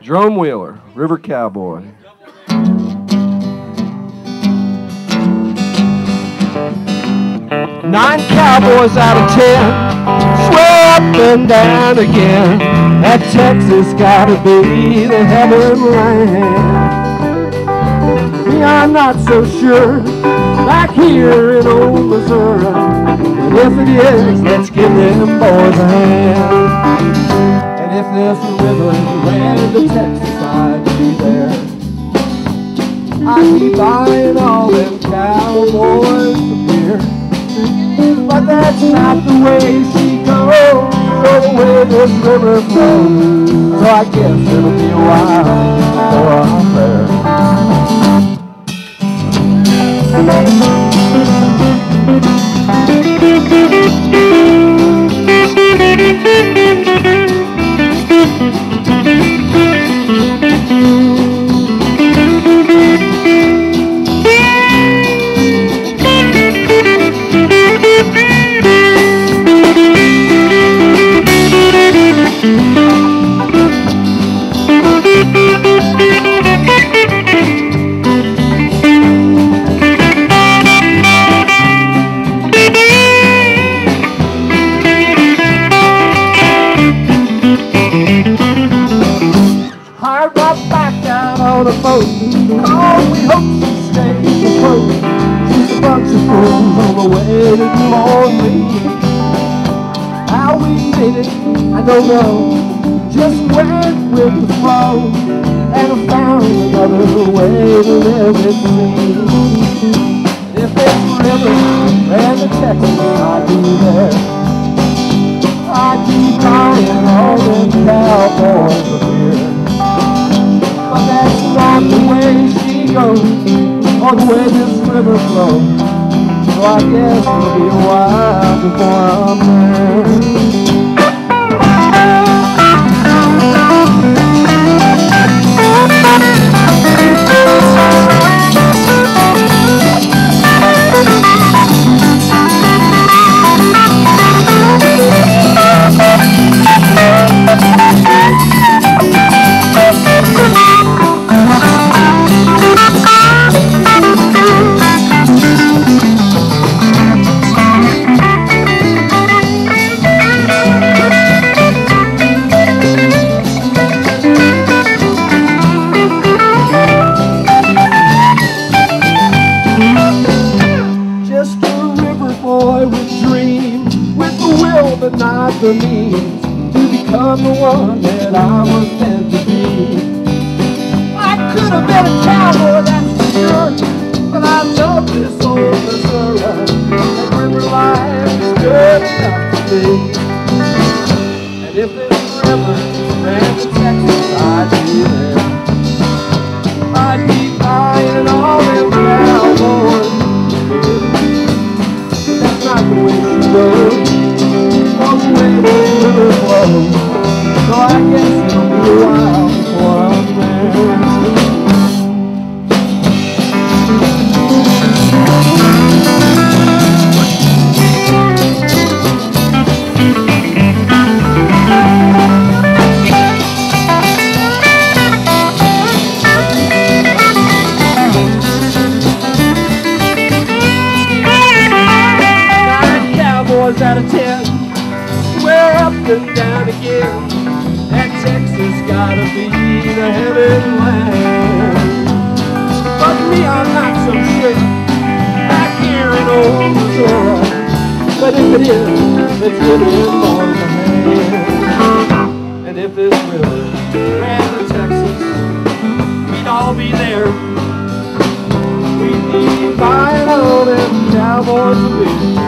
Jerome Wheeler, River Cowboy. Nine cowboys out of ten swear up and down again that Texas gotta be the heaven land. Me, I'm not so sure back here in old Missouri. If it is, let's give them boys a hand. And if this river ran into Texas, I'd be there. I'd be buying all them cowboys a beer. But that's not the way she goes, or the way this river flows. So I guess it'll be a while Right back out on a boat. Oh, we hope she stays afloat. She's a bunch of fools on the way to New Orleans. How we made it, I don't know. Just went with the flow. And found another way to live it seems. If this river ran to Texas, I'd be there. I'd be buying all them cowboys goes, or the way this river flows. So I guess it'll be a while before I'm but not the means to become the one that I was meant to be. I could have been a cowboy, that's for sure, but I love this old Missouri. That river life is good enough for me. And if this river So I guess it'll be a while before I'm there. Out of ten and down again that Texas gotta be the heaven land. But me, I'm not so sure. Back here in old Missouri, but if it is, it's living on the hand. And if this river ran to Texas, we'd all be there. We'd be buying all them cowboys a beer.